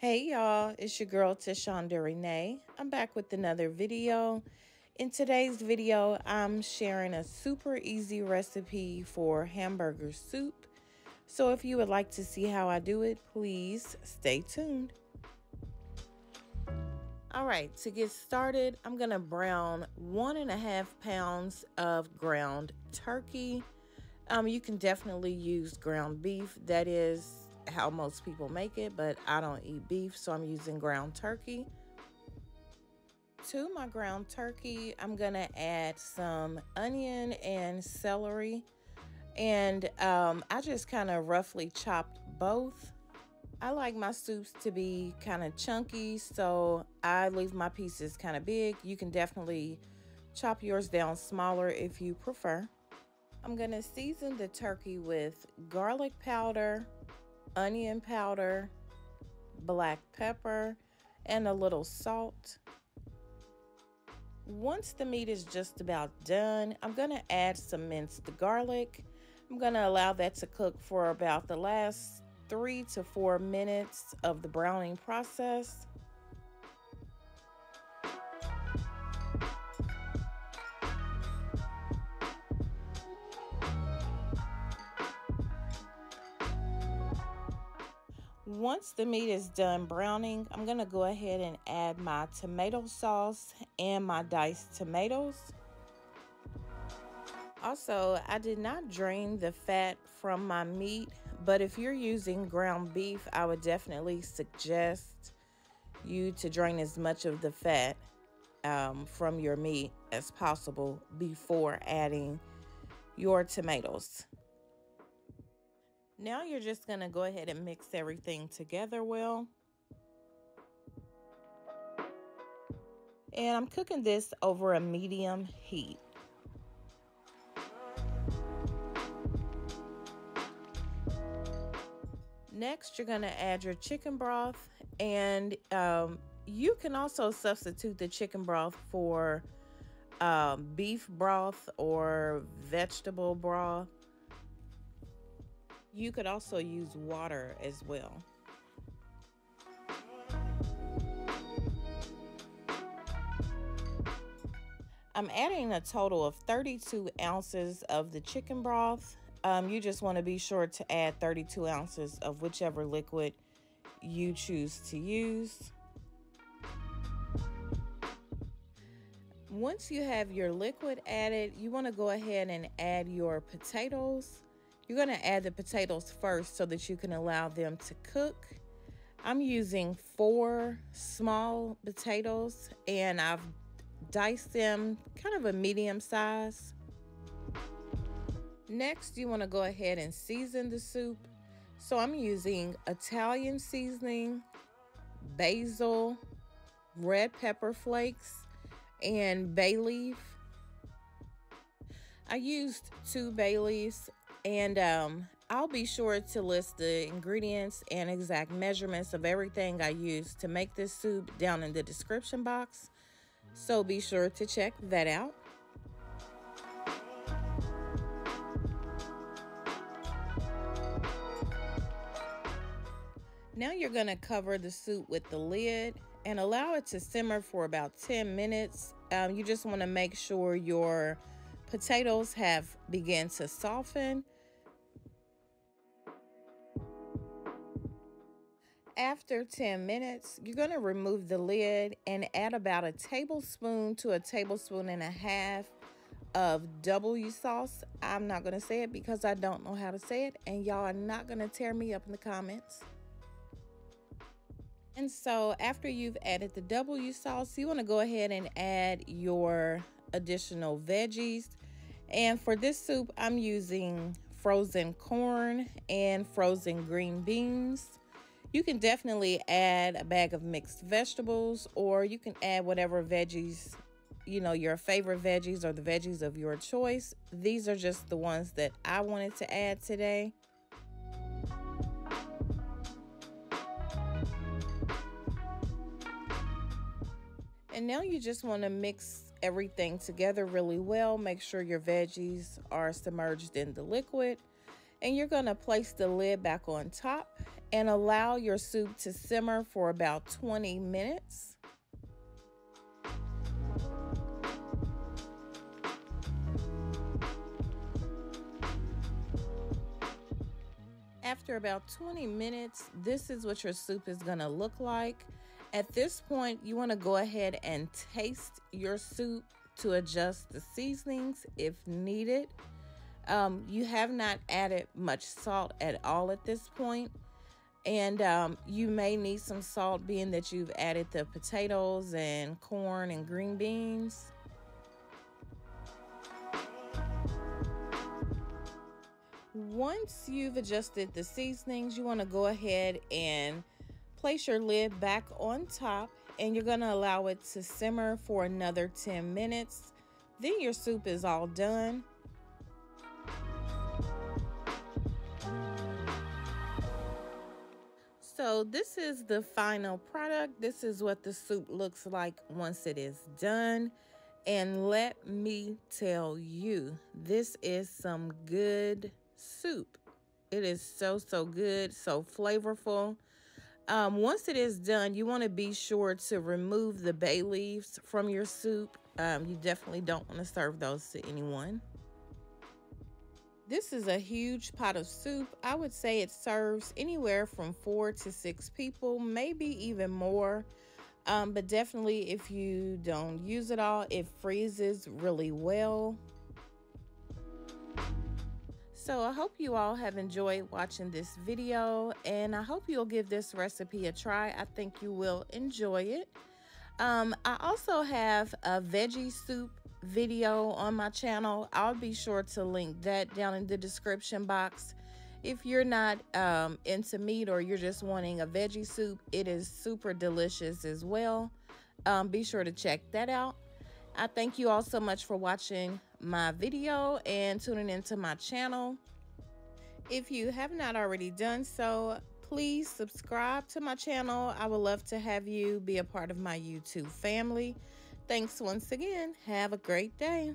Hey y'all, it's your girl TaShonda Renae. I'm back with another video. In today's video, I'm sharing a super easy recipe for hamburger soup. So if you would like to see how I do it, please stay tuned. All right, to get started, I'm gonna brown one and a half pounds of ground turkey. Um, you can definitely use ground beef. That is how most people make it, but I don't eat beef, so I'm using ground turkey. To my ground turkey, I'm gonna add some onion and celery. And um, I just kind of roughly chopped both. I like my soups to be kind of chunky, so I leave my pieces kind of big. You can definitely chop yours down smaller if you prefer. I'm gonna season the turkey with garlic powder, onion powder, black pepper, and a little salt. Once the meat is just about done, I'm going to add some minced garlic. I'm going to allow that to cook for about the last three to four minutes of the browning process. Once the meat is done browning, I'm going to go ahead and add my tomato sauce and my diced tomatoes. Also, I did not drain the fat from my meat, but if you're using ground beef, I would definitely suggest you to drain as much of the fat um, from your meat as possible before adding your tomatoes. Now you're just going to go ahead and mix everything together well. And I'm cooking this over a medium heat. Next, you're going to add your chicken broth. And um, you can also substitute the chicken broth for um, beef broth or vegetable broth. You could also use water as well. I'm adding a total of 32 ounces of the chicken broth. Um, you just want to be sure to add 32 ounces of whichever liquid you choose to use. Once you have your liquid added, you want to go ahead and add your potatoes. You're going to add the potatoes first so that you can allow them to cook. I'm using four small potatoes and I've diced them kind of a medium size. Next, you want to go ahead and season the soup. So I'm using Italian seasoning, basil, red pepper flakes, and bay leaf. I used two bay leaves and um, I'll be sure to list the ingredients and exact measurements of everything I use to make this soup down in the description box. So be sure to check that out. Now you're going to cover the soup with the lid and allow it to simmer for about 10 minutes. Um, you just want to make sure your potatoes have begun to soften. After 10 minutes, you're going to remove the lid and add about a tablespoon to a tablespoon and a half of W sauce. I'm not going to say it because I don't know how to say it, and y'all are not going to tear me up in the comments. And so after you've added the W sauce, you want to go ahead and add your additional veggies. And for this soup, I'm using frozen corn and frozen green beans. You can definitely add a bag of mixed vegetables or you can add whatever veggies, you know, your favorite veggies or the veggies of your choice. These are just the ones that I wanted to add today. And now you just want to mix everything together really well. Make sure your veggies are submerged in the liquid. And you're going to place the lid back on top and allow your soup to simmer for about 20 minutes. After about 20 minutes, this is what your soup is going to look like. At this point, you want to go ahead and taste your soup to adjust the seasonings if needed. Um, you have not added much salt at all at this point. And um, you may need some salt being that you've added the potatoes and corn and green beans. Once you've adjusted the seasonings, you want to go ahead and place your lid back on top and you're going to allow it to simmer for another 10 minutes. Then your soup is all done. So this is the final product. This is what the soup looks like once it is done. And let me tell you, this is some good soup. It is so, so good, so flavorful. Um, once it is done, you want to be sure to remove the bay leaves from your soup. Um, you definitely don't want to serve those to anyone. This is a huge pot of soup. I would say it serves anywhere from four to six people, maybe even more. Um, but definitely, if you don't use it all, it freezes really well. So I hope you all have enjoyed watching this video and I hope you'll give this recipe a try. I think you will enjoy it. Um, I also have a veggie soup video on my channel. I'll be sure to link that down in the description box. If you're not um, into meat or you're just wanting a veggie soup, it is super delicious as well. Um, be sure to check that out. I thank you all so much for watching my video and tuning into my channel. If you have not already done so, please subscribe to my channel. I would love to have you be a part of my YouTube family. Thanks once again. Have a great day.